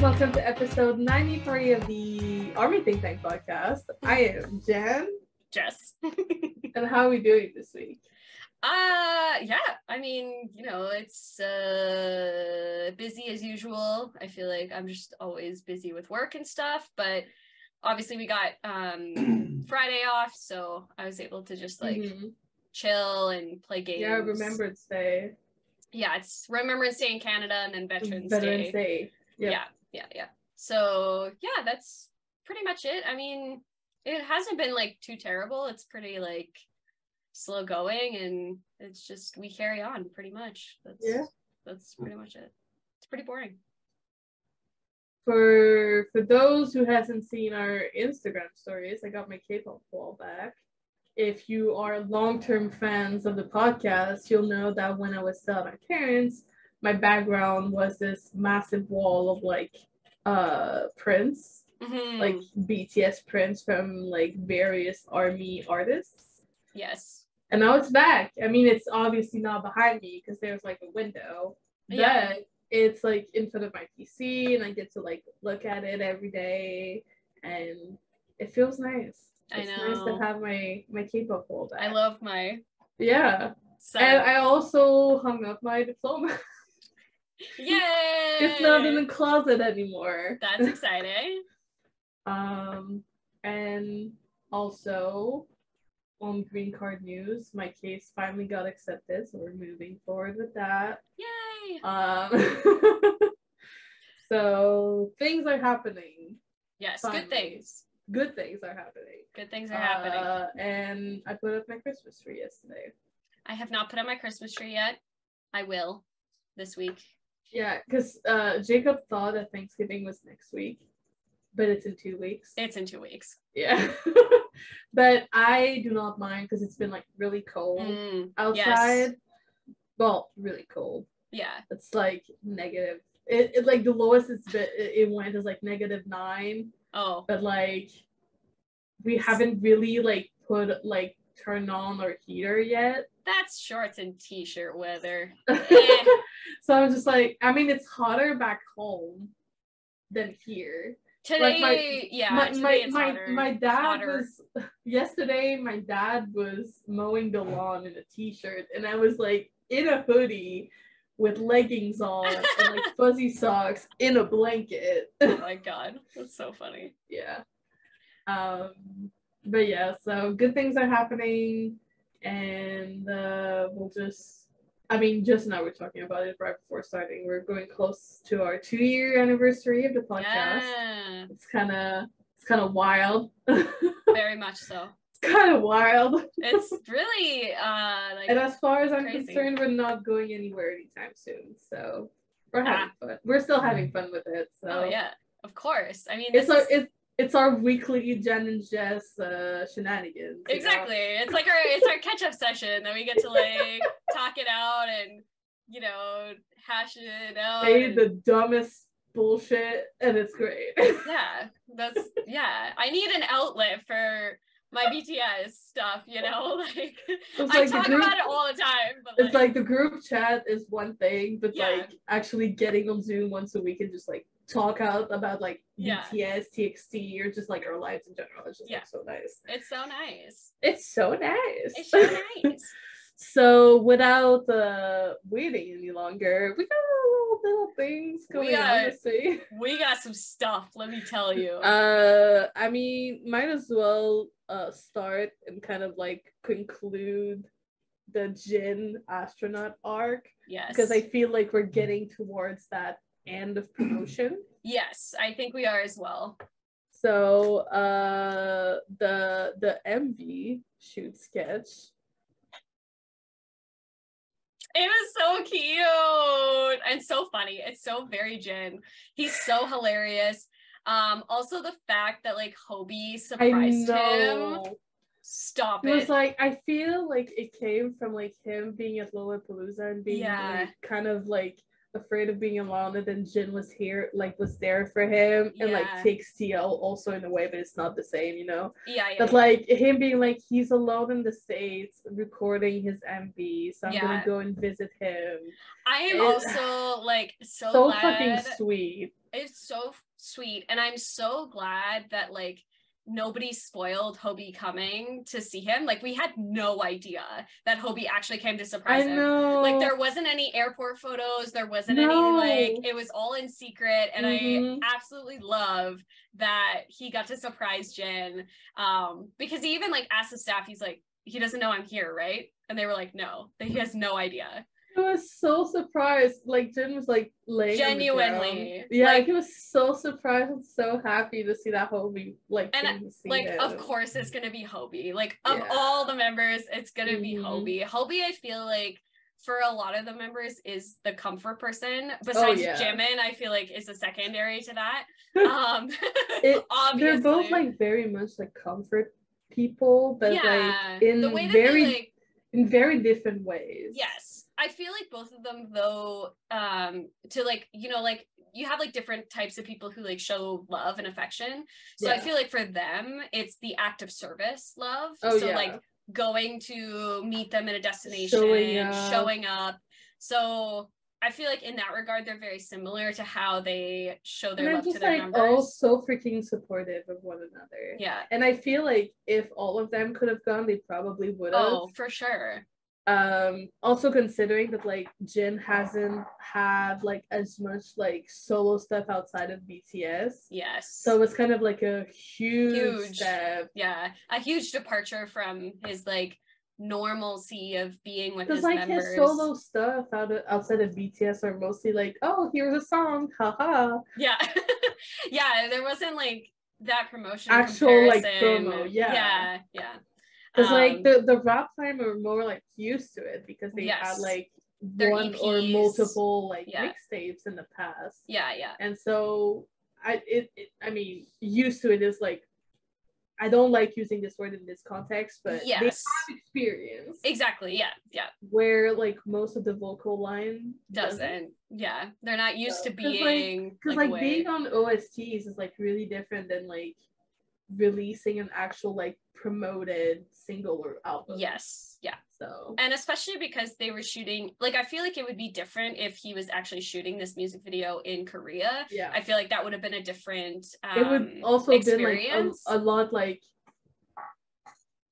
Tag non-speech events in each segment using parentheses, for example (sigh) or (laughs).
welcome to episode 93 of the Army Think Tank podcast. I am Jen, Jess. (laughs) and how are we doing this week? Uh yeah, I mean, you know, it's uh busy as usual. I feel like I'm just always busy with work and stuff, but obviously we got um (clears throat) Friday off, so I was able to just like Mhm. chill and play games. Yeah, Remembrance Day, Yeah, it's Remembrance Day in Canada and then Veterans, Veterans Day. Day. Yep. Yeah, yeah, yeah. So yeah, that's pretty much it. I mean, it hasn't been like too terrible. It's pretty like slow going and it's just we carry on pretty much. That's Yeah. that's pretty much it. It's pretty boring. For for those who hasn't seen our Instagram stories, I got my K-pop wall back. If you are long-term fans of the podcast, you'll know that when I was still at my parents, my background was this massive wall of like uh prints Mhm. like BTS prints from like various army artists. yes. And now it's back. I mean, it's obviously not behind me because there's like a window, Yeah. but it's like in front of my PC and I get to like look at it every day and it feels nice. I It's nice to have my my K-pop back. I love my yeah. set. And I also hung up my diploma. (laughs) Yay! it's not in the closet anymore. That's exciting. (laughs) Um, and also on green card news, my case finally got accepted, so we're moving forward with that. Yay! Um, (laughs) so things are happening. Yes, finally. good things. Good things are happening. Good things are happening. Uh, and I put up my Christmas tree yesterday. I have not put up my Christmas tree yet. I will this week. Yeah, because uh, Jacob thought that Thanksgiving was next week, but it's in two weeks. It's in two weeks. Yeah. (laughs) but I do not mind because it's been like really cold Mm, outside. Well, really cold. yeah. It's like negative. It, it like the lowest it's been it, it went is like negative nine, Oh, but like we haven't really like put like turned on our heater yet. that's shorts and t-shirt weather. (laughs) so I'm just like, I mean, it's hotter back home than here. Today, my- yeah, my today my my, my dad was (laughs) yesterday my dad was mowing the lawn in a t-shirt and I was like in a hoodie with leggings on and like (laughs) fuzzy socks in a blanket. oh my god, that's so funny. yeah. Um but yeah, so good things are happening and uh we'll just I mean, just now we're talking about it right before starting. We're going close to our two year anniversary of the podcast Yeah, it's kind of it's kind of wild. (laughs) very much so. it's kind of wild. It's (laughs) really uh like And as far as I'm Crazy. concerned, we're not going anywhere anytime soon. So we're having fun. We're still having fun with it. So oh yeah, of course. I mean, it's our is- it's it's our weekly Jen and Jess uh, shenanigans. you know? exactly. It's like our it's our catch up session that we get to like talk it out and you know hash it out. Say and- the dumbest bullshit, and it's great. (laughs) yeah that's yeah i need an outlet for my bts stuff you know (laughs) like It's i like talk group- about it all the time but It's like the group chat is one thing, but Yeah. like actually getting on Zoom once a week and just like talk out about like Yeah. BTS, TXT, or just like our lives in general. It's just Yeah. like so nice. it's so nice It's so nice. it's so nice (laughs) (laughs) so without uh waiting any longer, we got a little little things We going on got- to see. (laughs) we got some stuff let me tell you Uh I mean might as well uh start and kind of like conclude the Jin astronaut arc. yes because I feel like we're getting towards that end of promotion. Yes i think we are as well So uh the the MV shoot sketch. it was so cute and so funny it's so very Jin. he's so hilarious um also the fact that like hobie surprised him stop It it was like I feel like it came from like him being at Lollapalooza and being Yeah. like kind of like afraid of being alone and then Jin was here like was there for him and like takes TL also in a way but it's not the same you know Yeah, yeah. but yeah. like him being like he's alone in the states recording his MV so I'm gonna go and visit him I am it- also like so, so, glad. fucking sweet It's so sweet, and I'm so glad that like nobody spoiled Hobie coming to see him. Like we had no idea that Hobie actually came to surprise him. Like there wasn't any airport photos, there wasn't No. any like it was all in secret, and Mhm. I absolutely love that he got to surprise Jin. Um, because he even like asked the staff, he's like, he doesn't know I'm here, right? And they were like, no, that he has no idea. I was so surprised. Like Jin was like laying on the ground. Genuinely. Yeah, Like- he was so surprised and so happy to see that Hobie like And, came to see like of course it's gonna be Hobie. Like of Yeah. all the members, it's gonna be Mhm. Hobie. Hobie, I feel like for a lot of the members is the comfort person. Besides Oh, yeah. Jimin, I feel like is a secondary to that. (laughs) Um It- (laughs) obviously. They're both like very much like comfort people, but yeah, like in the way very like in very different ways. yes. I feel like both of them though, um, to like, you know, like you have like different types of people who like show love and affection. So I feel like for them, it's the act of service love. Oh, so yeah. like going to meet them in a destination, Showing showing up. up. So I feel like in that regard, they're very similar to how they show their they're love to just their like members. all so freaking supportive of one another. yeah. And I feel like if all of them could have gone, they probably would have. Oh, for sure. Um also considering that like Jin hasn't had like as much like solo stuff outside of BTS. Yes. So it's kind of like a huge, Huge. step. yeah, a huge departure from his like normalcy of being with his like members. his solo stuff out of, outside of BTS are mostly like, oh, here's a song, haha. Yeah. (laughs) yeah, there wasn't like that promotion. Actual, like, promo, yeah. Yeah, yeah. Because Um, like the the rap time are more like used to it because they Yes. had like Their one or multiple like Yeah. mixtapes in the past. Yeah, yeah. and so I it, it I mean used to it is like I don't like using this word in this context, but they Yes. have experience Exactly. Yeah, yeah. where like most of the vocal line Doesn't. Yeah. They're not used to So, like- being because like, like, away. being on OSTs is like really different than like releasing an actual like promoted single or album. Yes. Yeah. So And especially because they were shooting like I feel like it would be different if he was actually shooting this music video in Korea. yeah. I feel like that would have been a different um, it would also have been like a, a lot like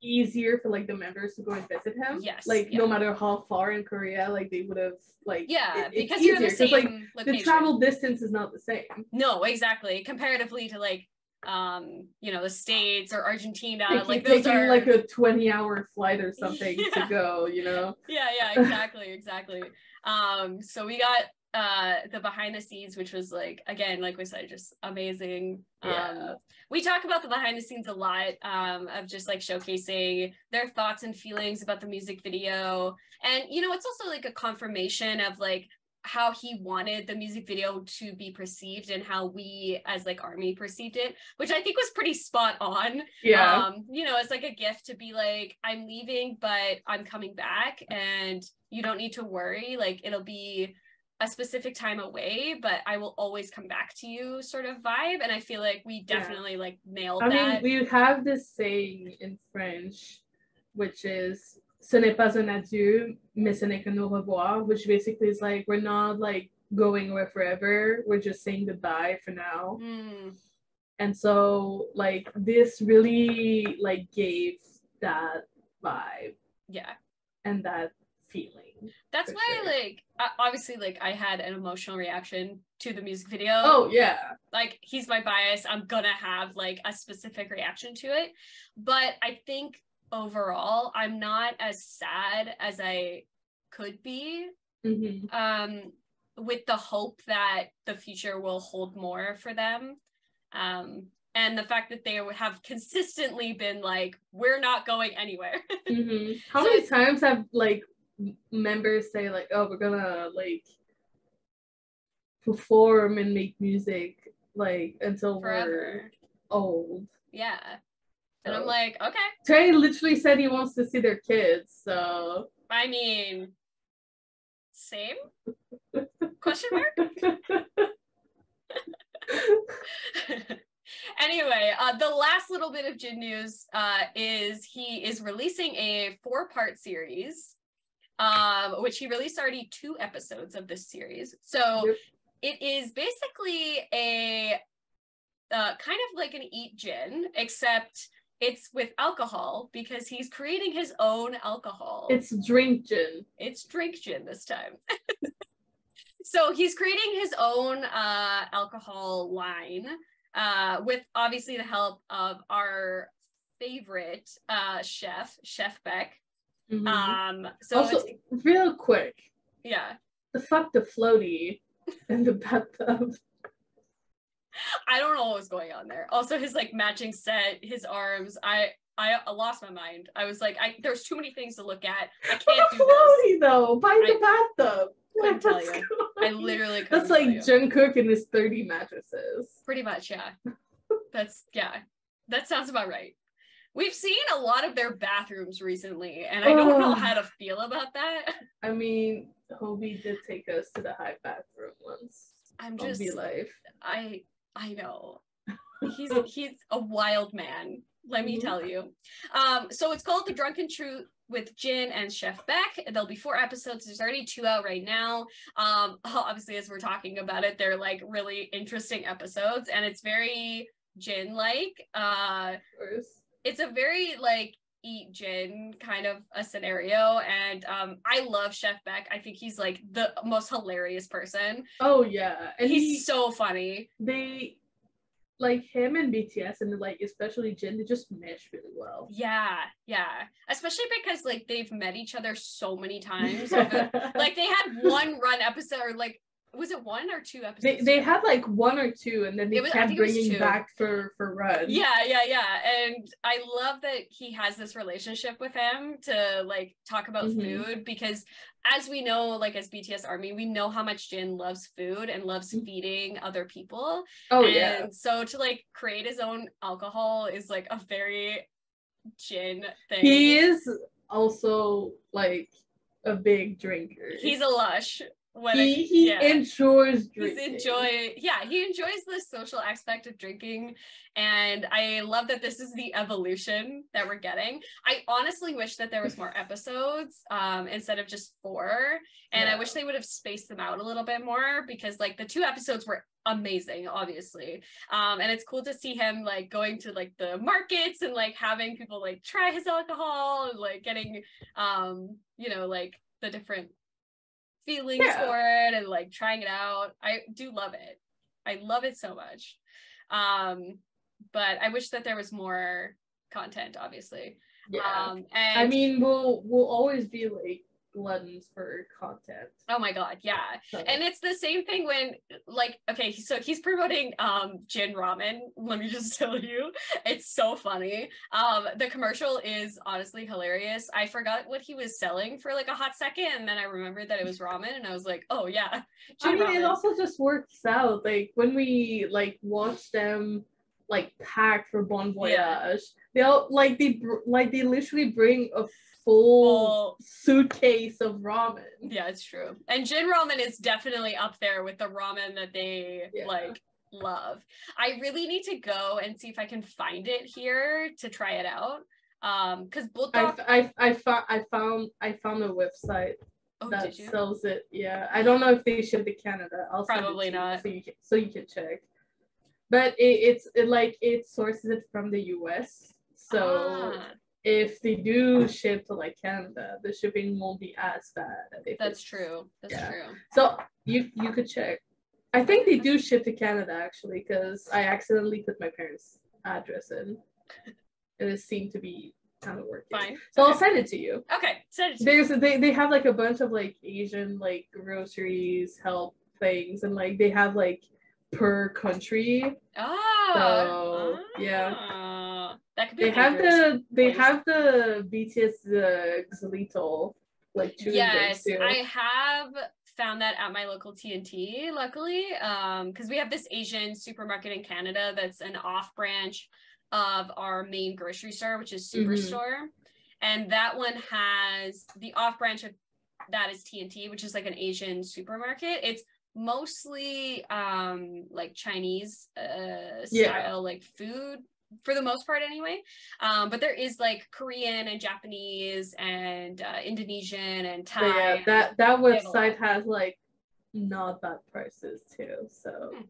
easier for like the members to go and visit him. Yes, Like yeah. no matter how far in Korea, like they would have like yeah, it- because you're in the same like the travel distance is not the same. No, exactly. Comparatively to like um, you know, the States or Argentina, Like, like those taking are like a 20 hour flight or (laughs) something Yeah. to go, you know? yeah, yeah, (laughs) exactly, exactly. Um, so we got uh the behind the scenes, which was like again, like we said, just amazing. Yeah. Um we talk about the behind the scenes a lot um of just like showcasing their thoughts and feelings about the music video. And you know, it's also like a confirmation of like how he wanted the music video to be perceived and how we as like army perceived it which i think was pretty spot on Yeah. um you know it's like a gift to be like i'm leaving but i'm coming back and you don't need to worry like it'll be a specific time away but i will always come back to you sort of vibe and i feel like we Yeah. definitely like nailed I that mean, we have this saying in French, which is "Ce n'est pas un adieu, mais ce n'est qu'un au revoir," which basically is like we're not like going away forever. We're just saying goodbye for now. Mm, And so, like this really like gave that vibe yeah and that feeling. that's why sure. like obviously like i had an emotional reaction to the music video Oh yeah, like he's my bias i'm gonna have like a specific reaction to it but i think overall i'm not as sad as i could be hmm um with the hope that the future will hold more for them. Um and the fact that they have consistently been like we're not going anywhere. (laughs) Hmm How So many times have like members say like, "Oh, we're gonna like perform and make music like until we're old." yeah and i'm like okay Trey literally said he wants to see their kids, so i mean Same? Question mark? (laughs) anyway, uh, the last little bit of Jin news uh, is he is releasing a four part series, um, which he released already two episodes of this series. So Yep. it is basically a uh, kind of like an Eat Jin, except it's with alcohol because he's creating his own alcohol. it's drink gin. It's drink gin this time. (laughs) so he's creating his own uh, alcohol line uh, with obviously the help of our favorite uh, chef, Chef Baek. Mhm. Um, so also, real quick, yeah, the fuck the floaty and the bathtub. (laughs) I don't know what was going on there. Also, his like matching set, his arms. I I lost my mind. I was like, I there's too many things to look at. I can't do this. floaty though, by the bathtub. couldn't tell you. I literally couldn't That's like. Jungkook and his 30 mattresses. Pretty much, yeah. (laughs) That's yeah. That sounds about right. We've seen a lot of their bathrooms recently, and I don't know how to feel about that. (laughs) I mean, Hobie did take us to the high bathroom once. I'm just Be Life. I I know. He's (laughs) he's a wild man, let me Mhm. tell you. Um, so it's called The Drunken Truth with Jin and Chef Baek. There'll be four episodes. There's already two out right now. Um, (laughs) obviously, as we're talking about it, they're like really interesting episodes, and it's very Jin like. Uh, Of course. it's a very like Eat Jin kind of a scenario. And um i love Chef Baek. I think he's like the most hilarious person. Oh yeah, and he's he, so funny. they like him and BTS and like especially Jin, they just mesh really well. yeah yeah. Especially because like they've met each other so many times. (laughs) Like they had one run episode or like was it one or two episodes they they had like one or two, and then they was- kept think it was bringing two. back for for Run. yeah yeah yeah and i love that he has this relationship with him to like talk about Mhm. food because as we know like as bts army we know how much jin loves food and loves Mhm. feeding other people Oh and yeah. so to like create his own alcohol is like a very Jin thing He is also like a big drinker. he's a lush when he it- he yeah. enjoys he's enjoy yeah he enjoys the social aspect of drinking and i love that this is the evolution that we're getting. I honestly wish that there was more (laughs) episodes um instead of just four and i wish they would have spaced them out a little bit more because like the two episodes were amazing obviously. Um and it's cool to see him like going to like the markets and like having people like try his alcohol and like getting um you know like the different feelings Yeah. for it and like trying it out i do love it i love it so much um but i wish that there was more content obviously Yeah. um and I mean, we'll we'll always be like gluttons for content. oh my god yeah So. and it's the same thing when like okay so he's promoting um Jin Ramen let me just (laughs) tell you it's so funny um the commercial is honestly hilarious i forgot what he was selling for like a hot second and then i remembered that it was ramen and i was like oh yeah I mean, it also just works out. Like when we like watch them like pack for Bon Voyage, Yeah. they'll like they like they literally bring a full suitcase of ramen. yeah it's true and Jin Ramen is definitely up there with the ramen that they Yeah. like love i really need to go and see if i can find it here to try it out um because both I, I, I, found I found I found a website oh that sells it. Yeah, I don't know if they ship to Canada. I'll Probably to you not. So you can so you can check. But it, it's it, like it sources it from the U.S. So Ah, if they do ship to like Canada, the shipping won't be as bad. that's true that's yeah. true So you you could check. I think they do ship to Canada actually, because I accidentally put my parents' address in, and it seemed to be kind of working. fine So I'll send it to you. okay send it. There's they they have like a bunch of like Asian like groceries help things, and like they have like per country. oh So, yeah. Oh. That could be They have the they have the BTS the Xylitol like chewing yes i have found that at my local tnt luckily um because we have this asian supermarket in canada that's an off branch of our main grocery store which is Mhm. superstore and that one has the off branch of that is TNT, which is like an Asian supermarket. It's mostly um like Chinese uh style Yeah. like food for the most part anyway. Um but there is like Korean and Japanese and uh, Indonesian and But Thai. yeah, that that they have a website has like not bad prices too. So Hmm.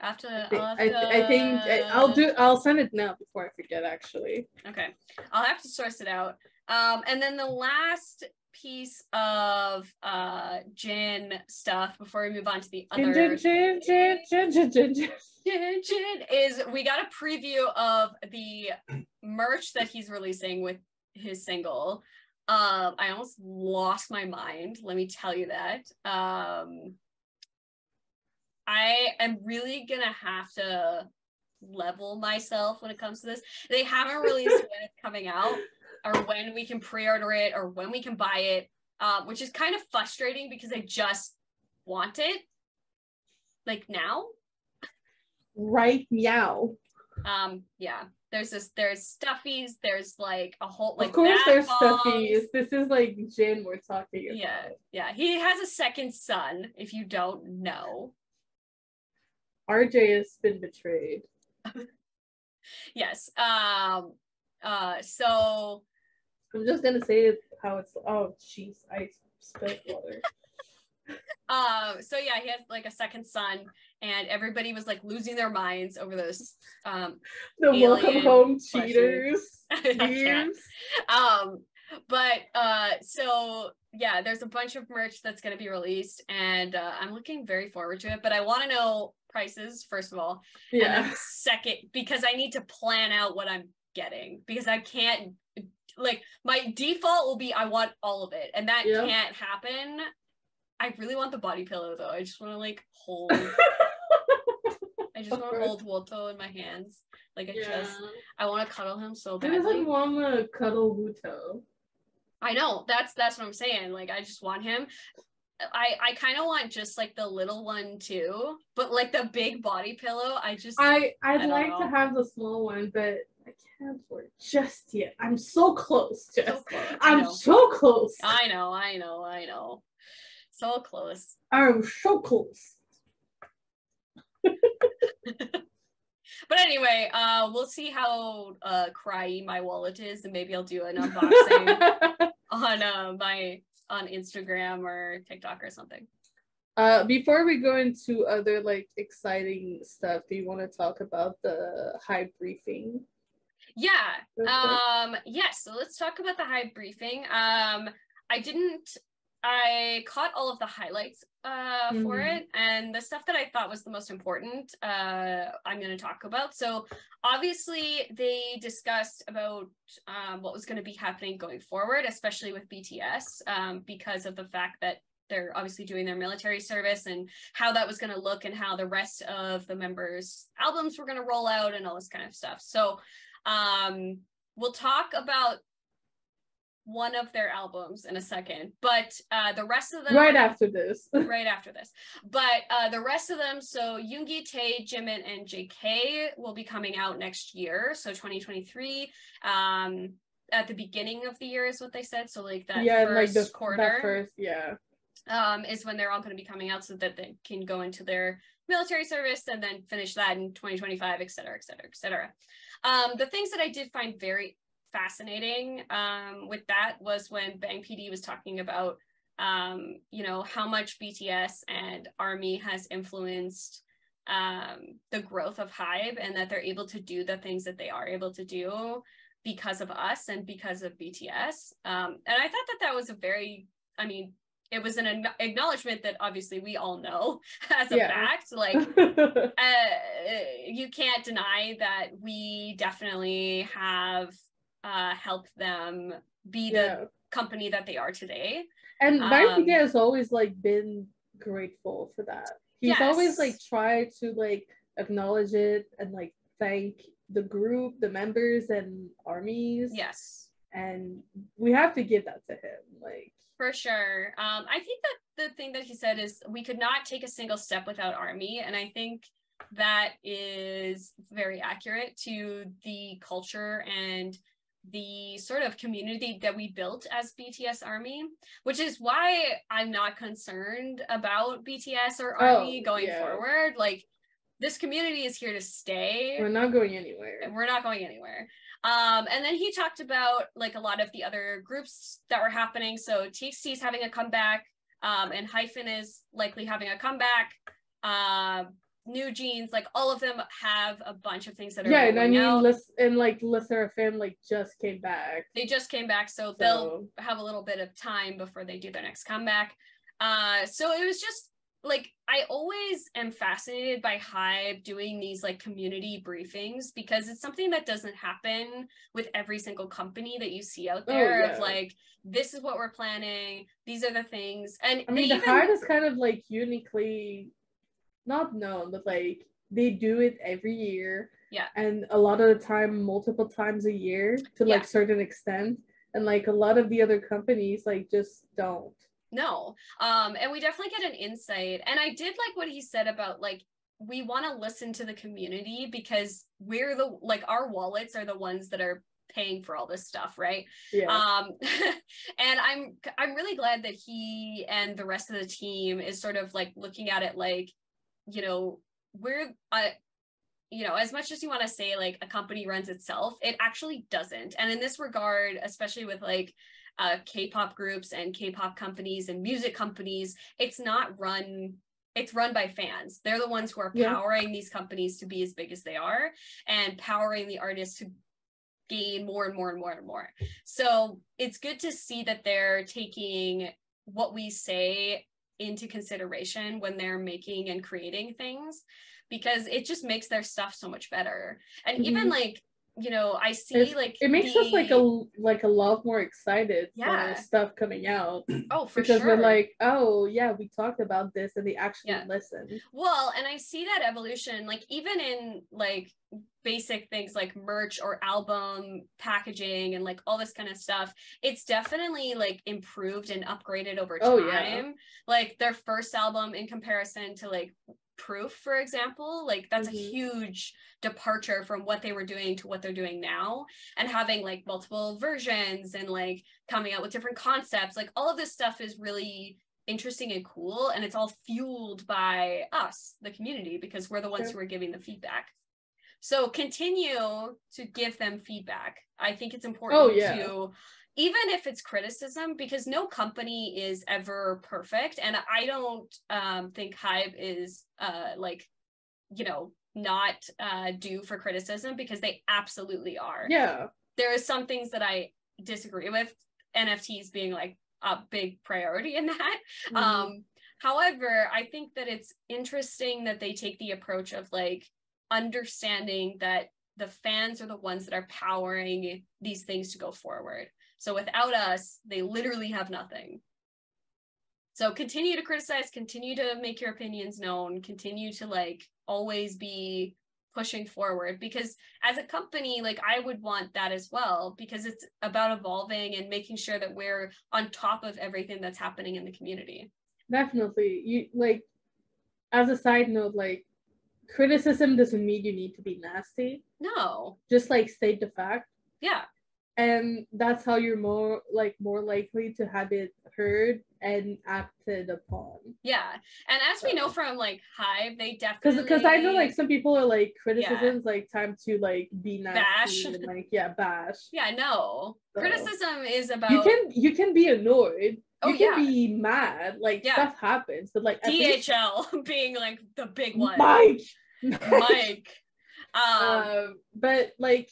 I have I think I'll I, I think I, I'll do I'll send it now before I forget actually. Okay, I'll have to source it out. Um, and then the last piece of uh Jin stuff before we move on to the Gin, other gin, gin, gin, gin, gin, gin. gin, gin is we got a preview of the merch that he's releasing with his single. Um, I almost lost my mind. Let me tell you that. Um, I am really gonna have to level myself when it comes to this. They haven't released (laughs) when it's coming out, or when we can pre-order it, or when we can buy it, um, which is kind of frustrating because I just want it like now. Right now. Um, yeah. There's this. There's stuffies. There's like a whole like. of course there's bombs. stuffies. This is like Jin we're talking about. Yeah, yeah. He has a second son. If you don't know, RJ has been betrayed. (laughs) yes. Um. Uh. So I'm just gonna say how it's oh jeez, I spilled water. Um, so yeah, he has like a second son, and everybody was like losing their minds over those. Um, The welcome home cheaters. (laughs) I can't. memes. um, but uh, so yeah, there's a bunch of merch that's gonna be released, and uh, I'm looking very forward to it. But I want to know prices first of all, Yeah. second because I need to plan out what I'm getting because I can't. Like my default will be I want all of it, and that Yeah. can't happen. I really want the body pillow though. I just want to like hold. (laughs) I just want to hold Wootteo in my hands. Like I yeah. just, I want to cuddle him so I badly. just like want to cuddle Wootteo. I know that's that's what I'm saying. Like I just want him. I I kind of want just like the little one too, but like the big body pillow. I just I I'd don't like know. to have the small one, but I can't afford it just yet. I'm so close, Jess. so close. I'm so close. I know. I know. I know. So close. I'm so close. (laughs) But anyway, uh, we'll see how uh cryy my wallet is, and maybe I'll do an unboxing (laughs) on uh my on Instagram or TikTok or something. uh, before we go into other like exciting stuff, do you want to talk about the HYBE briefing? Yeah. Um yes, so let's talk about the HYBE briefing. Um I didn't I caught all of the highlights uh for Mhm. it and the stuff that I thought was the most important uh I'm going to talk about. So obviously they discussed about um what was going to be happening going forward especially with BTS um because of the fact that they're obviously doing their military service and how that was going to look and how the rest of the members albums were going to roll out and all this kind of stuff. So um, we'll talk about one of their albums in a second, but uh, the rest of them right after this. (laughs) right after this. But uh, the rest of them, so Yoongi, Tae, Jimin, and JK will be coming out next year, so 2023. Um, at the beginning of the year is what they said. So like that yeah, first like the quarter first, yeah. um, is when they're all going to be coming out so that they can go into their military service and then finish that in 2025, et cetera, et cetera, et cetera. Um, the things that I did find very fascinating um, with that was when Bang PD was talking about, um, you know, how much BTS and ARMY has influenced um, the growth of Hybe and that they're able to do the things that they are able to do because of us and because of BTS. Um, and I thought that that was a very, I mean, it was an acknowledgement that obviously we all know (laughs) as a Yeah. fact. Like, (laughs) uh, you can't deny that we definitely have uh, helped them be the yeah. company that they are today. And Um, has always like been grateful for that. He's always like tried to like acknowledge it and like thank the group, the members and armies. Yes, And we have to give that to him. Like for sure. Um, I think that the thing that he said is we could not take a single step without Army, and I think that is very accurate to the culture and the sort of community that we built as BTS Army, which is why I'm not concerned about BTS or Army Oh, going yeah. forward. Like this community is here to stay. We're not going anywhere. and we're not going anywhere. Um, and then he talked about like a lot of the other groups that were happening. So TXT is having a comeback, um, and Hyphen is likely having a comeback. Uh, NewJeans, like all of them have a bunch of things that are Yeah, and I mean, out. Lis- and like LE SSERAFIM like just came back. They just came back, so they'll have a little bit of time before they do their next comeback. Uh, so it was just like I always am fascinated by HYBE doing these like community briefings because it's something that doesn't happen with every single company that you see out Oh, there yeah. of like this is what we're planning, these are the things. And I mean, the even- HYBE is kind of like uniquely not known, but like they do it every year. Yeah. And a lot of the time, multiple times a year to like Yeah. certain extent. And like a lot of the other companies like just don't. No. Um, and we definitely get an insight. And I did like what he said about like we want to listen to the community because we're the like our wallets are the ones that are paying for all this stuff, right? Yeah. Um (laughs) and I'm I'm really glad that he and the rest of the team is sort of like looking at it like, you know, we're uh you know, as much as you want to say like a company runs itself, it actually doesn't. And in this regard, especially with like uh, K-pop groups and K-pop companies and music companies, it's not run. It's run by fans. They're the ones who are Yeah. powering these companies to be as big as they are, and powering the artists to gain more and more and more and more. So it's good to see that they're taking what we say into consideration when they're making and creating things because it just makes their stuff so much better. And even Mhm. like, you know, I see It's- like it makes us like a like a lot more excited Yeah. for stuff coming out (clears throat) oh for because sure we're like, oh yeah, we talked about this and they actually Yeah. listen. Well, and I see that evolution, like even in like basic things like merch or album packaging and like all this kind of stuff, it's definitely like improved and upgraded over time. Oh, yeah. Like their first album in comparison to like Proof, for example, like that's a Mhm. huge departure from what they were doing to what they're doing now. And having like multiple versions and like coming out with different concepts, like all of this stuff is really interesting and cool and it's all fueled by us the community because we're the ones Sure. who are giving the feedback so continue to give them feedback i think it's important Oh, yeah. to even if it's criticism because no company is ever perfect and i don't um, think HYBE is uh, like you know not uh, due for criticism because they absolutely are Yeah. there are some things that I disagree with, NFTs being like a big priority in that. Mhm. Um, however, I think that it's interesting that they take the approach of like understanding that the fans are the ones that are powering these things to go forward. So without us, they literally have nothing. So continue to criticize, continue to make your opinions known, continue to like always be pushing forward because as a company like I would want that as well because it's about evolving and making sure that we're on top of everything that's happening in the community. Definitely. You like as a side note, like criticism doesn't mean you need to be nasty. No. Just like state the fact. Yeah. And that's how you're more like more likely to have it heard and acted upon. Yeah. And as we know from like HYBE, they definitely because I know like some people are like criticisms like time to like be nasty Bash. and like yeah bash. Yeah, no. So- Criticism is about You can you can be annoyed. Oh, you can yeah. be mad. Like Yeah. stuff happens, but like at least- DHL (laughs) being like the big one. Mike. Mike. (laughs) Um, um, but like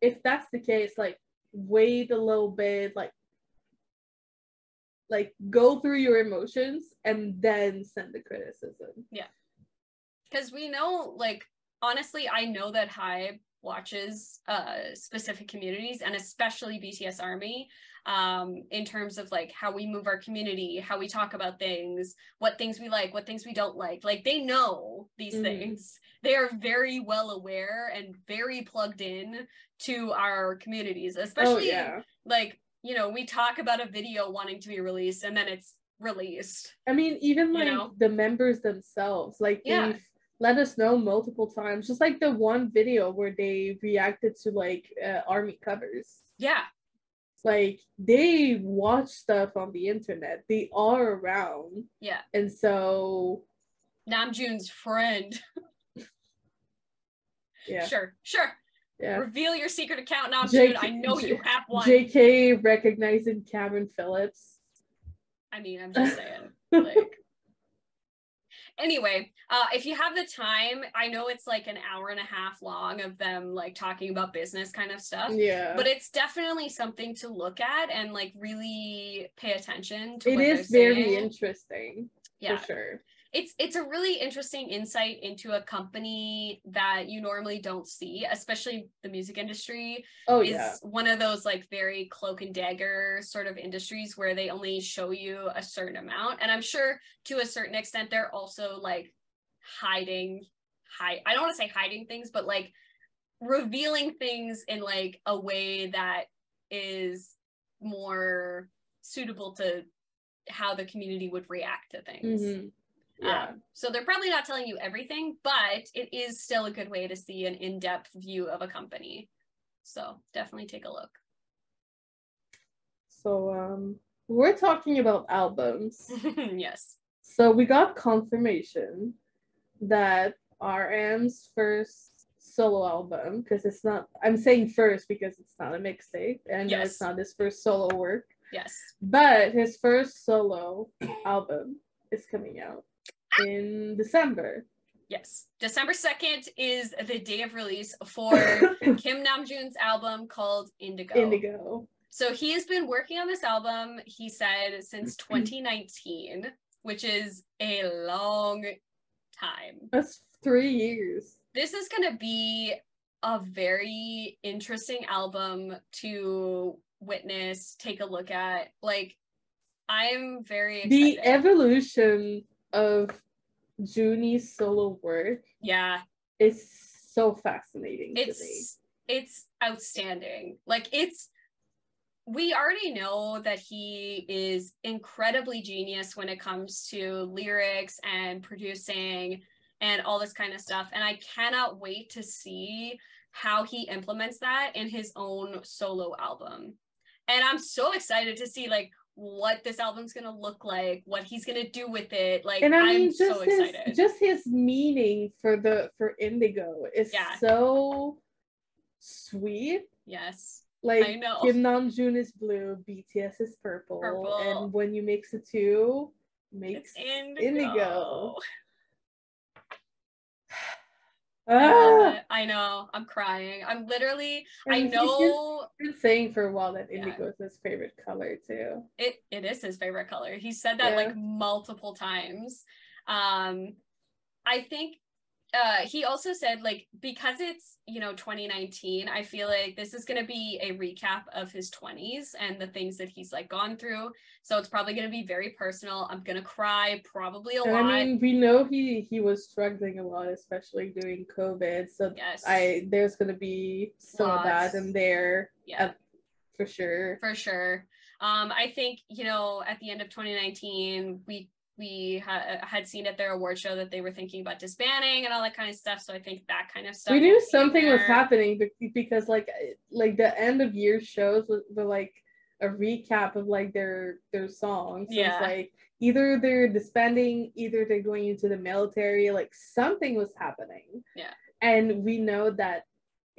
if that's the case, like wait a little bit, like like go through your emotions and then send the criticism. Yeah. because we know like honestly i know that HYBE watches uh specific communities and especially bts army um in terms of like how we move our community how we talk about things what things we like what things we don't like like they know these Mhm. things they are very well aware and very plugged in to our communities especially oh yeah. like you know we talk about a video wanting to be released and then it's released I mean, even You like know? the members themselves, like Yeah. they've let us know multiple times. Just like the one video where they reacted to like uh, army covers. Yeah. Like they watch stuff on the internet. They are around. Yeah. And so Namjoon's friend. (laughs) yeah. Sure, sure. Yeah. Reveal your secret account, Namjoon. I know J- you have one. JK recognizing Cameron Phillips. I mean, I'm just (laughs) saying. like anyway uh if you have the time i know it's like an hour and a half long of them like talking about business kind of stuff Yeah. but it's definitely something to look at and like really pay attention to it is very interesting yeah for sure. It's it's a really interesting insight into a company that you normally don't see especially the music industry Oh is yeah. one of those like very cloak and dagger sort of industries where they only show you a certain amount and i'm sure to a certain extent they're also like hiding hide i don't want to say hiding things but like revealing things in like a way that is more suitable to how the community would react to things Mhm. Yeah. um, so they're probably not telling you everything, but it is still a good way to see an in-depth view of a company. So definitely take a look. so um we're talking about albums. (laughs) yes. So we got confirmation that RM's first solo album, because it's not I'm saying first because it's not a mixtape and Yes. it's not his first solo work. Yes. But his first solo album is coming out in December. Yes. December 2nd is the day of release for (laughs) Kim Namjoon's album called Indigo. Indigo. So he has been working on this album, he said, since (clears throat) 2019, which is a long time. That's three years. this is going to be a very interesting album to witness, take a look at. Like, I'm very excited. The evolution of Junie's solo work yeah, It's so fascinating it's it's outstanding. Like, it's we already know that he is incredibly genius when it comes to lyrics and producing and all this kind of stuff. And I cannot wait to see how he implements that in his own solo album. And I'm so excited to see like what this album's gonna look like, what he's gonna do with it. Like and I I'm mean, just so his excited. just his meaning for the for Indigo is Yeah. so sweet. yes. Like I know. Kim Namjoon is blue, BTS is purple, Purple. and when you mix the two, makes It's indigo. indigo. I, Ah! it. I know. I'm crying. I'm literally I And he's know been saying for a while that Yeah. indigo is his favorite color too. it it is his favorite color. He said that Yeah. like multiple times. Um I think uh he also said like because it's you know 2019 i feel like this is going to be a recap of his 20s and the things that he's like gone through. So it's probably going to be very personal. I'm going to cry probably a And lot. I mean, we know he he was struggling a lot, especially during COVID. So yes. I there's gonna be some of that in there yeah. uh, for sure. for sure. Um i think you know at the end of 2019 we we ha- had seen at their award show that they were thinking about disbanding and all that kind of stuff so i think that kind of stuff we knew something was happening because like uh, like the end of year shows were, were like a recap of like their their songs. So Yeah. it's like either they're disbanding, either they're going into the military. Like something was happening. Yeah. And we know that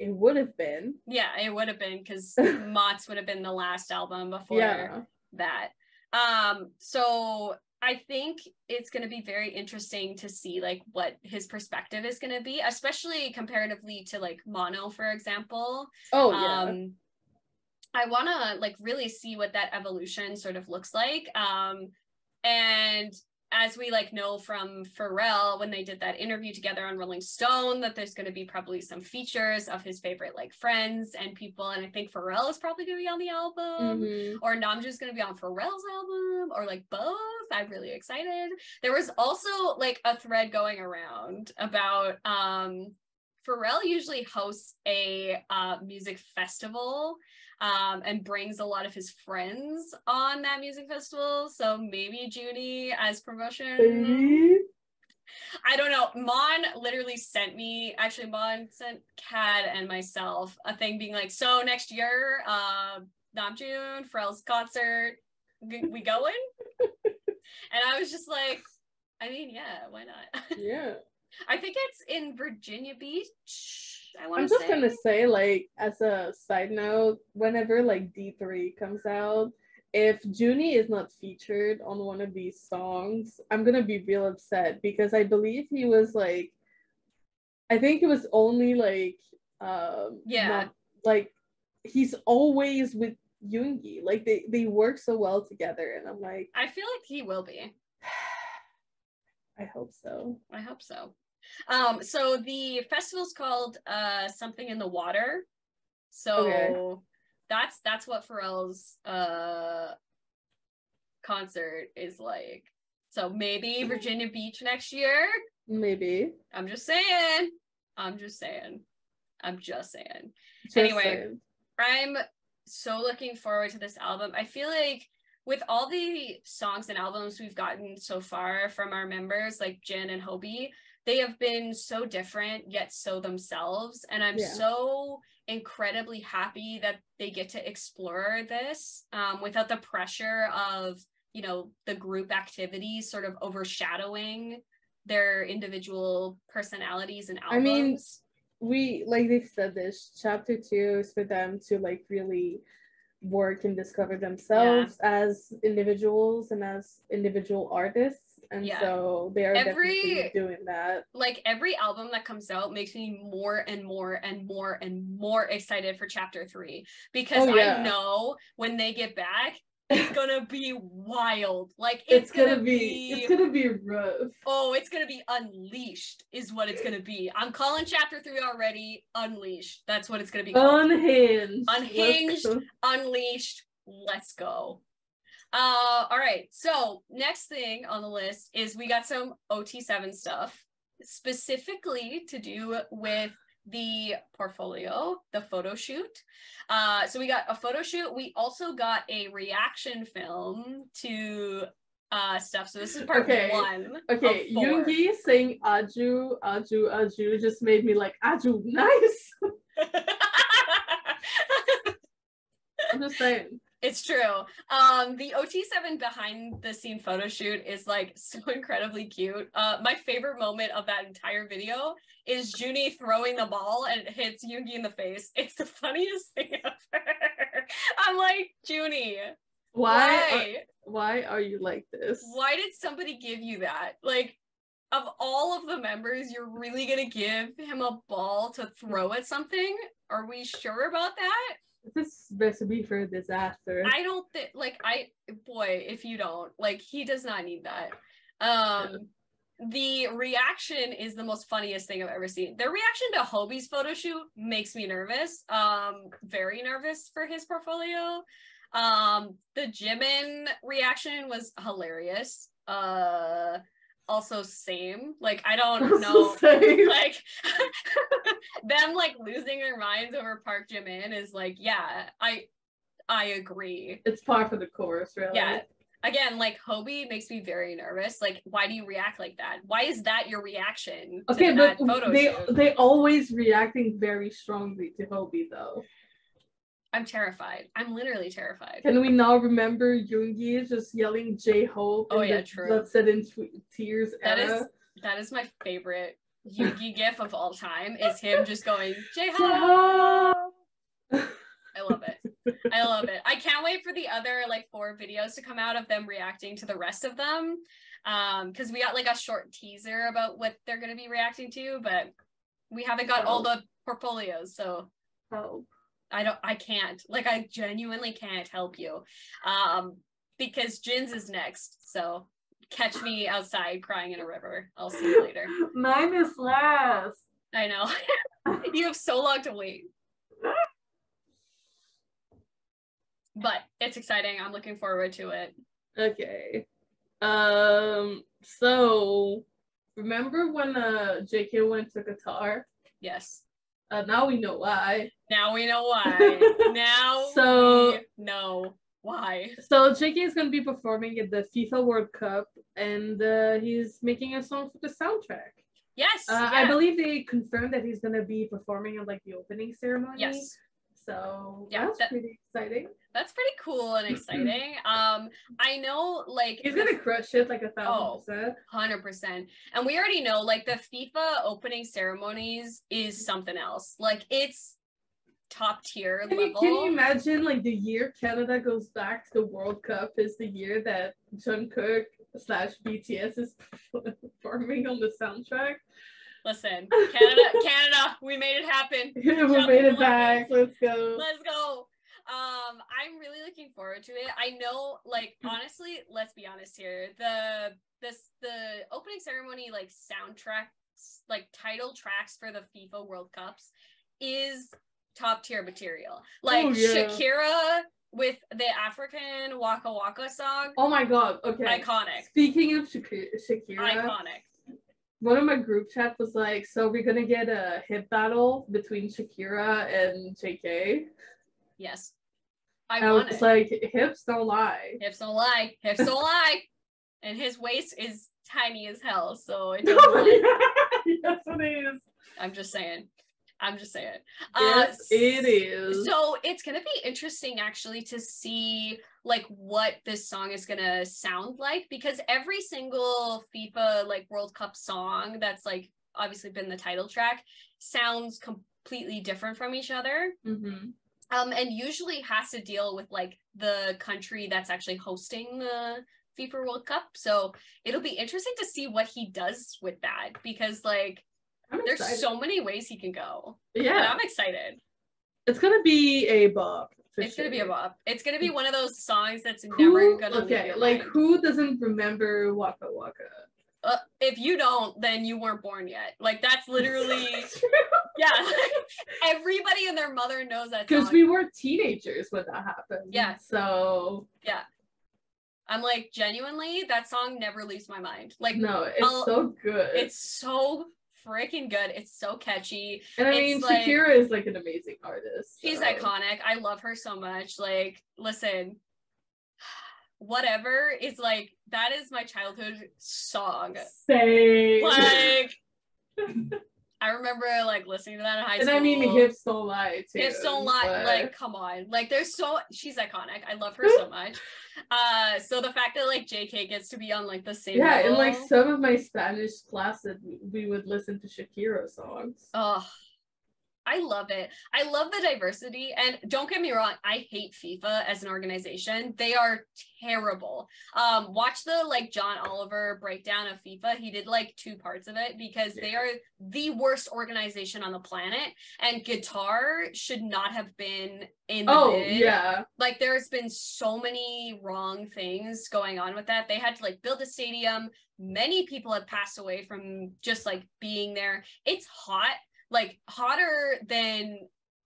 it would have been. Yeah, it would have been because (laughs) MOTS would have been the last album before Yeah. that. Um, so I think it's going to be very interesting to see like what his perspective is going to be, especially comparatively to like Mono, for example. Oh yeah. Um, I want to like really see what that evolution sort of looks like. Um, and as we like know from Pharrell when they did that interview together on Rolling Stone, that there's going to be probably some features of his favorite like friends and people, and I think Pharrell is probably going to be on the album. Mhm. Or Namjoon's gonna be on Pharrell's album, or like both. I'm really excited. There was also like a thread going around about um Pharrell usually hosts a uh, music festival um, and brings a lot of his friends on that music festival. So maybe Junie as promotion. Baby. I don't know. Mon literally sent me, actually, Mon sent Cad and myself a thing being like, so next year, uh, Namjoon, Pharrell's concert, we going? (laughs) and I was just like, I mean, yeah, why not? Yeah. (laughs) I think it's in Virginia Beach. I want I'm just say. gonna say, like, as a side note, whenever like D3 comes out, if Junie is not featured on one of these songs, I'm gonna be real upset because I believe he was like I think it was only like um Yeah. not- like he's always with Yoongi. Like they they work so well together and I'm like, I feel like he will be. (sighs) I hope so. I hope so. Um, so the festival's called uh something in the water. So Okay. that's that's what Pharrell's uh concert is like. So maybe Virginia Beach next year. Maybe. I'm just saying. I'm just saying. I'm just saying. Just Anyway. saying. I'm so looking forward to this album. I feel like with all the songs and albums we've gotten so far from our members, like Jin and Hobie, they have been so different yet so themselves. And I'm Yeah. so incredibly happy that they get to explore this um, without the pressure of, you know, the group activities sort of overshadowing their individual personalities and albums. I mean, we like they've said this chapter two is for them to like really work and discover themselves as individuals and as individual artists and Yeah. so they are Every- definitely doing that like every album that comes out makes me more and more and more and more excited for chapter three because Oh, yeah. I know when they get back, (laughs) it's gonna be wild. Like it's, it's, gonna, be, it's gonna be rough oh, it's gonna be unleashed, is what it's gonna be. I'm calling chapter three already. Unleashed. That's what it's gonna be. called. unhinged Let's Unhinged. Unleashed. Let's go. Uh, all right. So next thing on the list is we got some OT7 stuff specifically to do with the portfolio, the photo shoot. Uh, so we got a photo shoot. We also got a reaction film to uh stuff. So this is part Okay. one. okay. Yoongi saying aju aju aju just made me like aju nice (laughs) i'm just saying It's true. Um, the OT7 behind the scene photo shoot is like (laughs) so incredibly cute. Uh, my favorite moment of that entire video is Junie throwing the ball and it hits Yoongi in the face. (laughs) It's the funniest thing (laughs) ever. I'm like, Junie, why are, why? why are you like this Why did somebody give you that? Like, of all of the members, you're really gonna give him a ball to throw at something? Are we sure about that? This is recipe for disaster I don't think like I boy, if you don't, like he does not need that. Um the reaction is the most funniest thing I've ever seen. The reaction to Hobie's photo shoot makes me nervous. Um very nervous for his portfolio. Um the Jimin reaction was hilarious. Uh also same. Like I don't know (laughs) like (laughs) them like losing their minds over Park Jimin is like, yeah, I I agree. it's par for the course, really. Yeah. Again, like Hobie makes me very nervous. Like, why do you react like that? Why is that your reaction? Okay, but they shoot? they always reacting very strongly to Hobie though. I'm terrified. I'm literally terrified. Can we now remember Yoongi just yelling J Hope? Oh, in yeah, the true. Sweat, and Tw- Tears That era? is that is my favorite (laughs) Yoongi gif of all time. Is him just going J Ho. J-Hope! I love it. I love it. I can't wait for the other like four videos to come out of them reacting to the rest of them. Um, because we got like a short teaser about what they're gonna be reacting to, but we haven't got all the portfolios, so Hope. I don't I can't. Like I genuinely can't help you. Um, because Jin's is next, so catch me outside crying in a river. I'll see you later. (laughs) Mine is last. I know. (laughs) you have so long to wait. But it's exciting. I'm looking forward to it. Okay. Um. So, remember when uh JK went to Qatar? Yes. Uh, now we know why. Now we know why. (laughs) now So- we know. Why? So JK is going to be performing at the FIFA World Cup, and uh, he's making a song for the soundtrack. Yes. Uh, yeah. I believe they confirmed that he's going to be performing at like the opening ceremony. Yes. So Yeah, that's that- pretty exciting. That's pretty cool and exciting. um, I know like He's gonna crush it like a Oh. thousand percent. Hundred percent. And we already know like the FIFA opening ceremonies is something else. Like it's top tier Can you, level. can you imagine like the year Canada goes back to the World Cup is the year that Jungkook slash BTS is (laughs) performing on the soundtrack? Listen, Canada, Canada, we made it happen. (laughs) we Jump made it back. Let's go. Let's go. Um, I'm really looking forward to it. I know, like, Mm. honestly, let's be honest here. The this the opening ceremony, like soundtracks, like title tracks for the FIFA World Cups is top tier material. Like Oh, yeah. Shakira with the African Waka Waka song, Oh my god. Okay. iconic. Speaking of Shakira, Shakira Iconic. one of my group chat was like, "So we're gonna get a hip battle between Shakira and JK." Yes. I I want was it. like, "Hips don't lie." Hips don't lie. Hips don't (laughs) lie. And his waist is tiny as hell, so it doesn't lie. (laughs) yes, it is. I'm just saying. I'm just saying. Yes, uh, it is. So it's gonna be interesting actually to see like what this song is gonna sound like because every single FIFA like World Cup song that's like obviously been the title track sounds completely different from each other. hmm Um, and usually has to deal with like the country that's actually hosting the FIFA World Cup. So it'll be interesting to see what he does with that because like I'm there's excited. so many ways he can go. And yeah, I'm excited. it's gonna be a bop. It's gonna be a sure. bop. It's gonna be one of those songs that's Who, never gonna okay, like who doesn't remember Waka Waka? Uh, if you don't, then you weren't born yet. Like that's literally yeah. (laughs) Everybody and their mother knows that Because we were teenagers when that happened. Yeah. So yeah, I'm like genuinely that song never leaves my mind. Like no, it's I'll- so good. it's so freaking good. It's so catchy. and I mean, it's like- Shakira is like an amazing artist. She's so- iconic. I love her so much. Like, listen, whatever is like that is my childhood song. Same. Like, (laughs) I remember like listening to that in high and school. I mean, hips don't lie too. Hips don't lie. but- Like, come on. Like, there's so she's iconic. I love her so (laughs) much. Uh, so the fact that like JK gets to be on like the same yeah, in like some of my Spanish classes, we would listen to Shakira songs. Oh, I love it. I love the diversity. And don't get me wrong, I hate FIFA as an organization. They are terrible. Um, watch the like John Oliver breakdown of FIFA. He did like two parts of it because they are the worst organization on the planet. And Qatar should not have been in the Oh bid yeah, like there's been so many wrong things going on with that they had to like build a stadium many people have passed away from just like being there it's hot like hotter than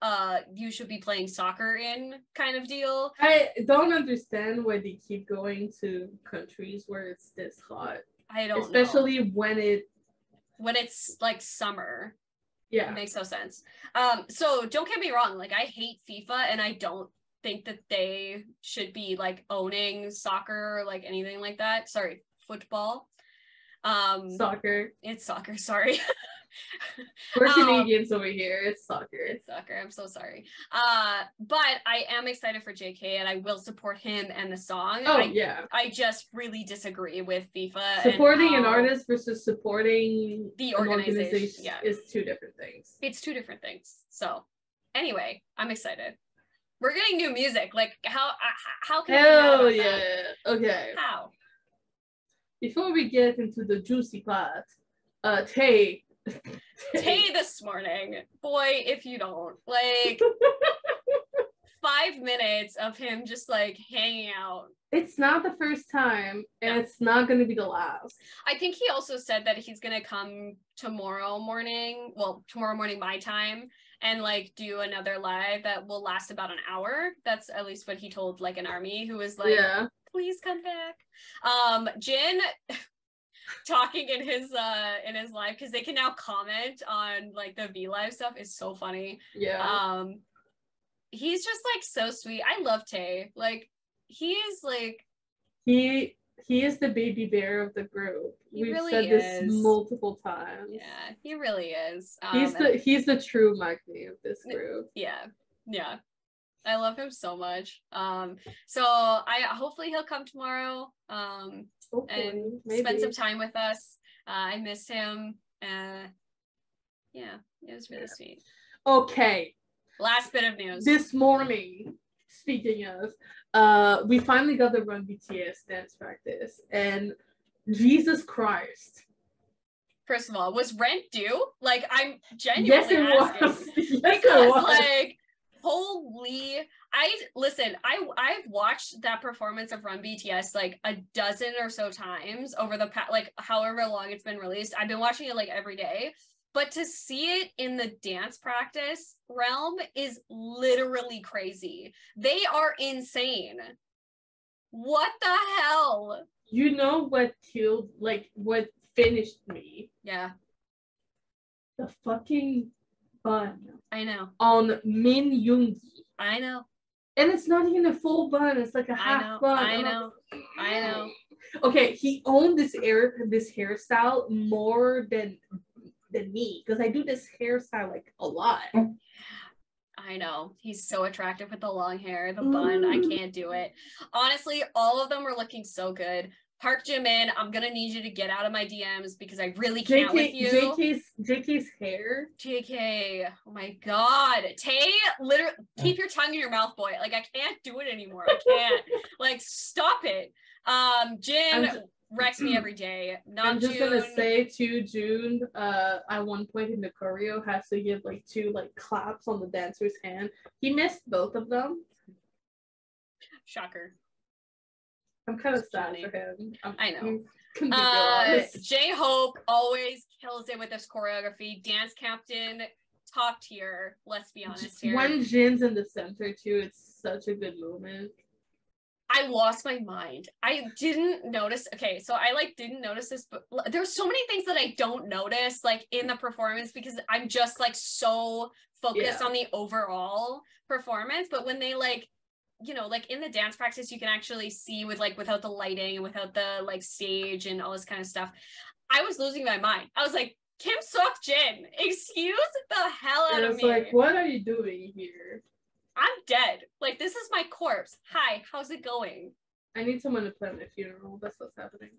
uh you should be playing soccer in kind of deal I don't understand why they keep going to countries where it's this hot, i don't know. especially when it. when it's like summer Yeah, It makes no sense. Um, so don't get me wrong, like I hate FIFA and I don't think that they should be like owning soccer or like anything like that. Sorry, football. Um soccer. it's soccer, sorry. (laughs) We're Um, Canadians over here. It's soccer. it's soccer, I'm so sorry. Uh, but I am excited for JK and I will support him and the song. Oh I, yeah, I just really disagree with FIFA. and supporting an artist versus supporting The an organization, yeah. is two different things. It's two different things. So anyway, I'm excited. We're getting new music. Like how uh, how can Hell yeah! that? Okay. How? Before we get into the juicy part, uh, Tay. Tay this morning, boy, if you don't like (laughs) five minutes of him just like hanging out. It's not the first time, and No. it's not going to be the last. I think he also said that he's gonna come tomorrow morning. Well, tomorrow morning my time, and like do another live that will last about an hour. That's at least what he told like an army who was like, yeah. please come back. Um, Jin talking in his uh in his live because they can now comment on like the V Live stuff is so funny. Yeah. Um, he's just like so sweet. I love Tay. Like he's like He he is the baby bear of the group. He We've really said this is. multiple times. yeah, he really is. Um, He's the he's the true maknae of this group. yeah yeah i love him so much. Um so i hopefully he'll come tomorrow um and maybe. spend some time with us. Uh i miss him. Uh yeah it was really Yeah. sweet. Okay, last bit of news. This morning, speaking of, uh, we finally got the Run BTS dance practice, and Jesus Christ, first of all was rent due? Like i'm yes, genuinely it asking. was. (laughs) yes, it because was. like i listen i i've watched that performance of run bts like a dozen or so times over the past like however long it's been released. I've been watching it like every day. But to see it in the dance practice realm is literally crazy. They are insane. What the hell? You know what killed, like, what finished me? yeah. The fucking bun i know. on Min Yoongi. I know And it's not even a full bun, it's like a half know, bun. I I'm like, know, I (gasps) know. Okay, he owned this air this hairstyle more than than me because I do this hairstyle like a lot. I know. He's so attractive with the long hair, the bun. I Mm. can't do it. Honestly, all of them were looking so good. Park Jimin, I'm gonna need you to get out of my DMs because I really can't with you. JK's JK's hair. JK, oh my god. Tay, literally keep your tongue in your mouth, boy. Like I can't do it anymore. I can't. (laughs) like stop it. Um, Jin I'm (clears throat) wrecks me every day. Not I'm just gonna say to June, uh, at one point in the choreo has to give like two like claps on the dancer's hand. He missed both of them. shocker. I'm kind of sad for him. I'm, I know. Uh. J Hope always kills it with this choreography. Dance captain, top tier. Let's be honest here. When Jin's in the center too, it's such a good moment. I lost my mind. I didn't notice. Okay, so I like didn't notice this, but there's so many things that I don't notice like in the performance because I'm just like so focused Yeah. on the overall performance. But when they like, you know, like in the dance practice, you can actually see with like without the lighting and without the like stage and all this kind of stuff. I was losing my mind. I was like, Kim Seok Jin, (laughs) excuse the hell out And of it's me. like, what are you doing here? I'm dead. Like this is my corpse. Hi, how's it going? I need someone to plan my funeral. That's what's happening.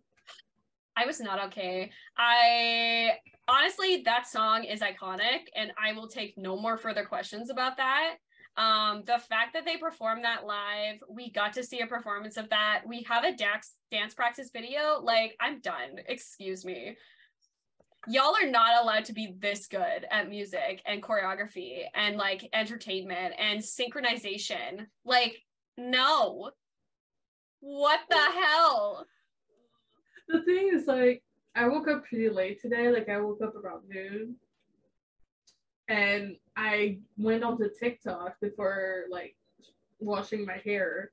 I was not okay. I honestly, that song is iconic, and I will take no more further questions about that. Um, the fact that they performed that live, we got to see a performance of that. We have a dance dance practice video. Like, I'm done. Excuse me. Y'all are not allowed to be this good at music and choreography and like entertainment and synchronization. Like, no. What the hell? The thing is, like, I woke up pretty late today. Like, I woke up around noon. And I went onto TikTok before, like, washing my hair.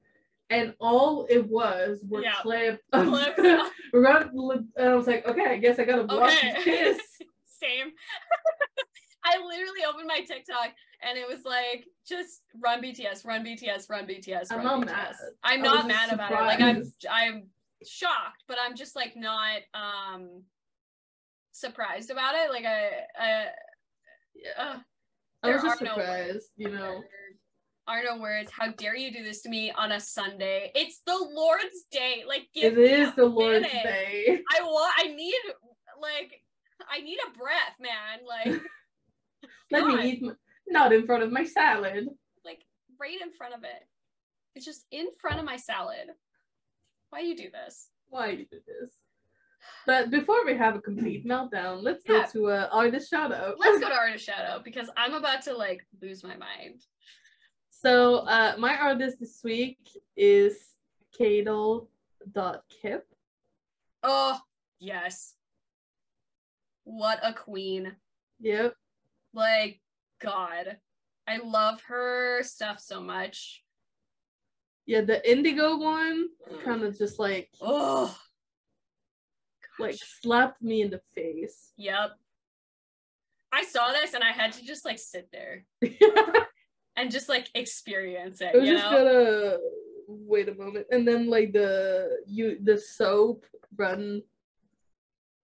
And all it was were Yeah. clips. (laughs) of- Clips. (laughs) Run- and I was like, okay, I guess I gotta watch Okay. this. (laughs) Same. I literally opened my TikTok and it was like just run BTS, run BTS, run BTS. I'm run not BTS. mad. I'm not mad just about it. Like I'm surprised. I'm shocked, but I'm just like not um surprised about it. Like I I uh, I was just are no words. you know. are no words. How dare you do this to me on a Sunday? It's the Lord's Day. Like It is the Lord's. Day. I want I need like I need a breath, man. Like (laughs) Let God. me eat, my, not in front of my salad. like right in front of it. It's just in front of my salad. Why you do this? Why you do this? But before we have a complete meltdown, let's go to uh, artist shout out. Let's go to artist shout out because I'm about to like lose my mind. So uh, my artist this week is Kadel.kip. Oh yes. What a queen. Yep. Like God. I love her stuff so much. Yeah, the indigo one kind of just like Oh like slapped me in the face. yep. I saw this and I had to just like sit there (laughs) and just like experience it, I was you just know? gonna wait a moment. And then like the you the soap run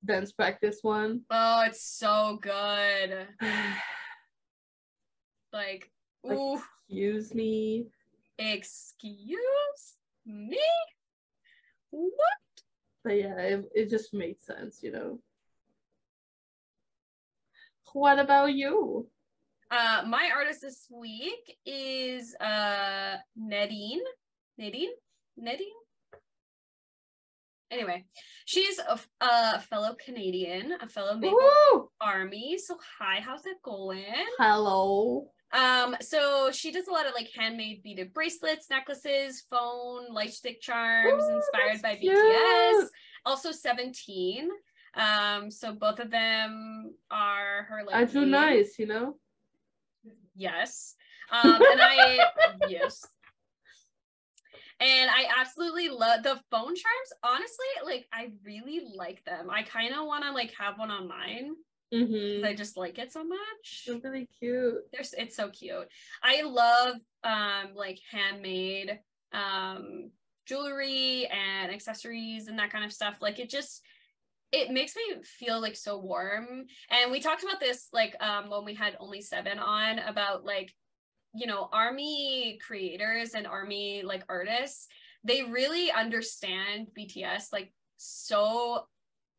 dance practice one. Oh, it's so good. (sighs) Like, Like, ooh, Excuse me. excuse me? What? But yeah, it, it just made sense, you know. What about you? Uh, my artist this week is uh Nadine. Nadine? Nadine? Anyway, she's a fellow Canadian, a fellow Maple Army. So hi, how's it going? Hello. Um, so she does a lot of like handmade beaded bracelets, necklaces, phone, light stick charms, Ooh, inspired by that's BTS. Also 17. Um, so both of them are her like I main- nice, you know. Yes. Um, and I (laughs) yes. And I absolutely love the phone charms. Honestly, like I really like them. I kind of want to like have one on mine. Mm-hmm. I just like it so much. They're really cute. There's it's so cute. I love um like handmade um jewelry and accessories and that kind of stuff. Like it just it makes me feel like so warm. And we talked about this like um when we had only seven on about like you know army creators and army like artists they really understand bts like so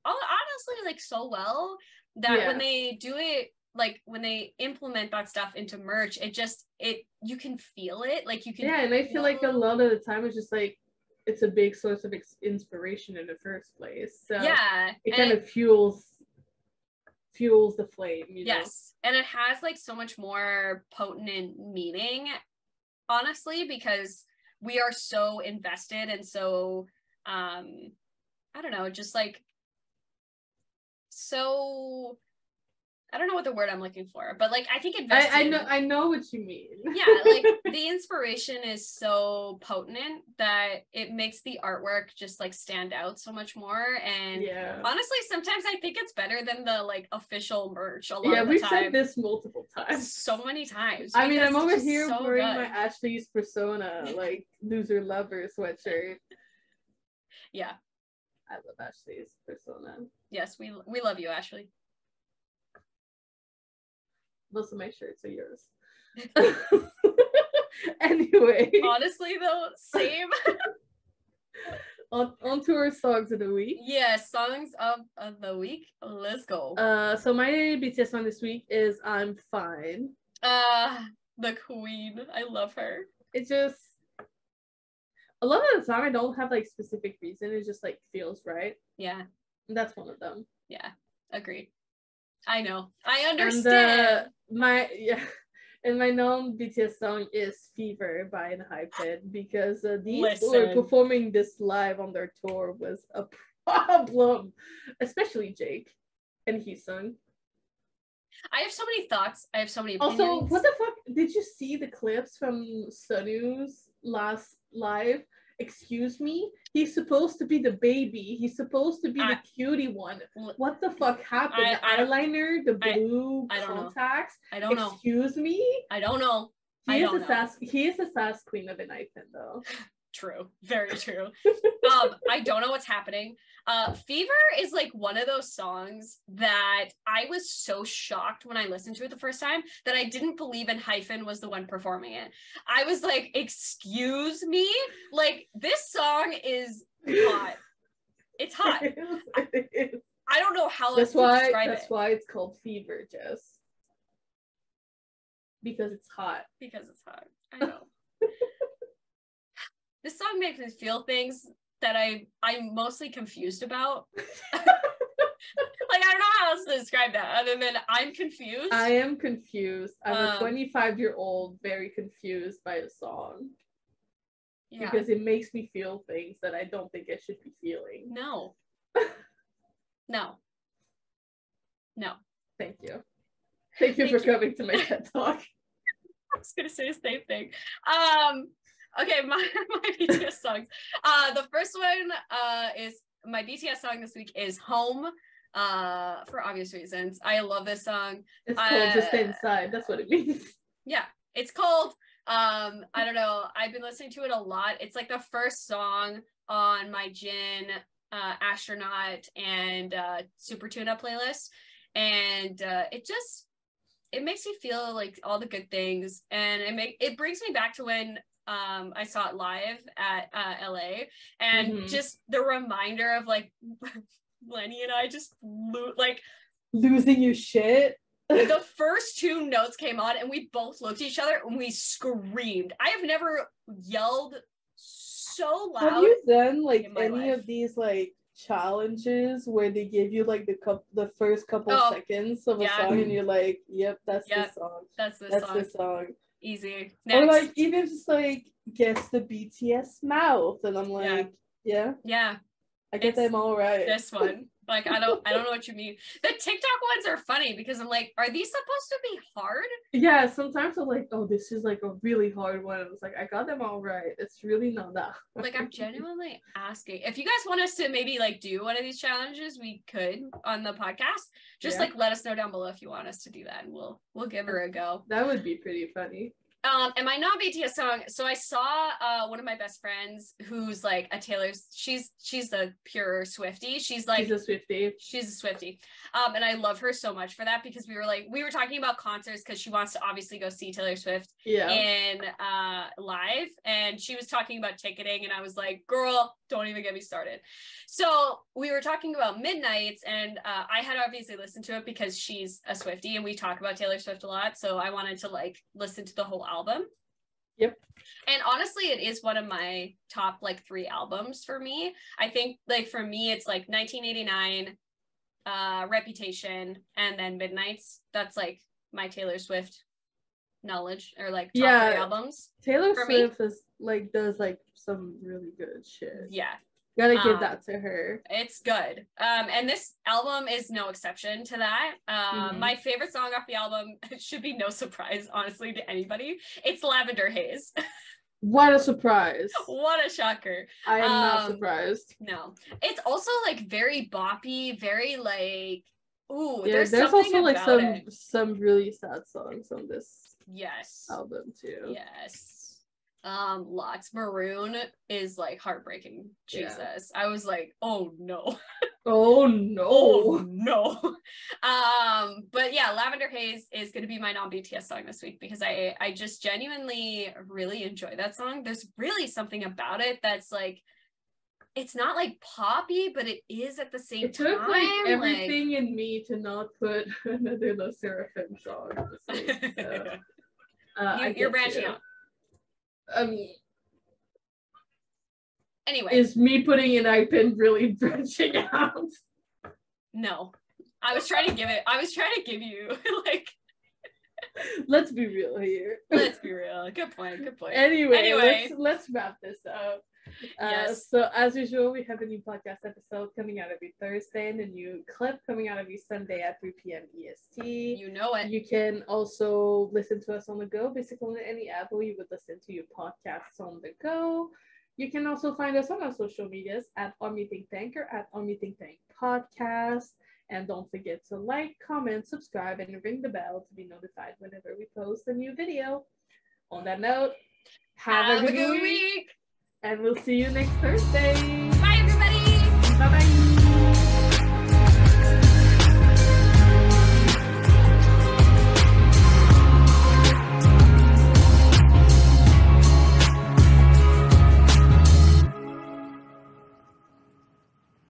honestly like so well that Yeah. when they do it like when they implement that stuff into merch it just it you can feel it like you can Yeah, and I feel like a lot of the time it's just like it's a big source of ex- inspiration in the first place. So yeah it and kind of fuels fuels the flame, you know. Yes. And it has like so much more potent meaning, honestly, because we are so invested and so um I don't know, just like so I don't know what the word I'm looking for, but like I think invested. I, I know I know what you mean. (laughs) yeah, like (laughs) the inspiration is so potent that it makes the artwork just like stand out so much more. And yeah. honestly, sometimes I think it's better than the like official merch a lot Yeah, of the we've time said this multiple times. so many times. I mean, I'm over here so wearing good. my Ashley's persona, like loser lover sweatshirt. (laughs) Yeah. I love Ashley's persona. Yes, we we love you, Ashley. Most of my shirts are yours. (laughs) (laughs) anyway, Honestly, though, same. (laughs) on, on to our songs of the week. yes, songs of, of the week. Let's go. Uh, so my BTS song this week is "I'm Fine." Uh the queen. I love her. It just a lot of the time I don't have like specific reason. It just like feels right. Yeah, And that's one of them. yeah. Agreed. I know. I And understand. uh, my (laughs) yeah, and my non BTS song is "Fever" by Enhypen because uh, these who were performing this live on their tour was a (laughs) problem, especially Jake, and he sung. I have so many thoughts. I have so many opinions. Also, what the fuck? Did you see the clips from Sunoo's last live? Excuse me. He's supposed to be the baby. He's supposed to be I- the cutie one. What the fuck happened? I- the I don't- eyeliner, the I- blue I don't know. contacts. I don't know. Excuse me. I don't know. He is a know. sass. He is a sass queen of an icon, though. True. Very (laughs) true. um, I don't know what's happening. Uh, Fever is like one of those songs that I was so shocked when I listened to it the first time that I didn't believe Enhypen was the one performing it. I was like, excuse me? Like, this song is hot. It's (laughs) hot. It is- it is. I don't know how That's why. That's it why it's called fever, Jess. Because it's hot. because it's hot. I (laughs) know. This song makes me feel things that I I'm mostly confused about. (laughs) like I don't know how else to describe that other than I'm confused. I am confused. I'm a Um, 25 year old, very confused by a song yeah. because it makes me feel things that I don't think I should be feeling. no. (laughs) no. No. Thank you. Thank you Thank for you. coming to my (laughs) TED talk. I was gonna say the same thing. Um okay, (laughs) my my BTS songs. Uh the first one uh is my BTS song this week is Home. Uh for obvious reasons. I love this song. It's called Just Stay Uh, Inside. That's what it means. (laughs) Yeah, it's called Um, I don't know. I've been listening to it a lot. It's like the first song on my Jin uh, astronaut and uh, super tune up playlist, and uh, it just it makes me feel like all the good things, and it make it brings me back to when um I saw it live at uh, LA, and Mhm. just the reminder of like (laughs) Lenny and I just lo- like Losing your shit. (laughs) the first two notes came on and we both looked at each other and we screamed. I have never yelled so loud. Have you done like any life. of these like challenges where they give you like the cup the first couple Oh, seconds of a yeah. song and you're like, yep, that's Yep, the song. That's the That's song. the song. Easy. Or like even just like guess the BTS mouth, and I'm Yeah. like, yeah, yeah, I get It's them all right. this one. (laughs) Like I don't I don't know what you mean. The TikTok ones are funny because I'm like, are these supposed to be hard? Yeah, sometimes I'm like, oh, this is like a really hard one. I was like, I got them all right. It's really not that. Like I'm (laughs) genuinely asking. If you guys want us to maybe like do one of these challenges, we could on the podcast. Just Yeah. like let us know down below if you want us to do that and we'll we'll give her a go. That would be pretty funny. Um, and my non-BTS song. So I saw uh one of my best friends who's like a Taylor's. She's she's a pure Swifty. She's like She's a Swiftie. she's a Swifty. Um, and I love her so much for that because we were like we were talking about concerts because she wants to obviously go see Taylor Swift Yeah. in uh live, and she was talking about ticketing, and I was like, girl, don't even get me started. So we were talking about Midnights, and uh, I had obviously listened to it because she's a Swifty, and we talk about Taylor Swift a lot. So I wanted to like listen to the whole album. Yep. And honestly, it is one of my top like three albums for me. I think like for me, it's like 1989, uh, Reputation, and then Midnights. That's like my Taylor Swift knowledge or like Yeah. albums. Taylor for me- Swift is like does like some really good shit. Yeah, Gotta give Um, that to her. it's good. Um, and this album is no exception to that. Um, Mhm. my favorite song off the album (laughs) should be no surprise, honestly, to anybody. It's Lavender Haze. What a surprise. (laughs) what a shocker. I am not Um, surprised. No, it's also like very boppy, very like, ooh, Yeah, there's, there's, also like some it. some really sad songs on this Yes. album too. Yes. Um, Lots Maroon is like heartbreaking. Yeah. Jesus. I was like, oh no. (laughs) Oh no. Oh no. (laughs) um, but yeah, Lavender Haze is gonna be my non-BTS song this week because I I just genuinely really enjoy that song. There's really something about it that's like it's not like poppy, but it is at the same It took time. like like- everything in me to not put (laughs) another LE SSERAFIM song. week, so, uh, you, you're branching you. out. Um, Anyway, is me putting an I've been really (laughs) branching out. no. I was trying to give it, I was trying to give you (laughs) like Let's be real here. let's (laughs) be real. Good point, good point. anyway, Anyway. Let's, let's wrap this up. Uh, Yes. So as usual, we have a new podcast episode coming out every Thursday and a new clip coming out every Sunday at 3 p.m. EST. You know it. You can also listen to us on the go, basically on any app where you would listen to your podcasts on the go. You can also find us on our social medias at Army Think Tank or at Army Think Tank Podcast. And don't forget to like, comment, subscribe, and ring the bell to be notified whenever we post a new video. On that note, have, a good, week, week. And we'll see you next Thursday. Bye, everybody. Bye bye.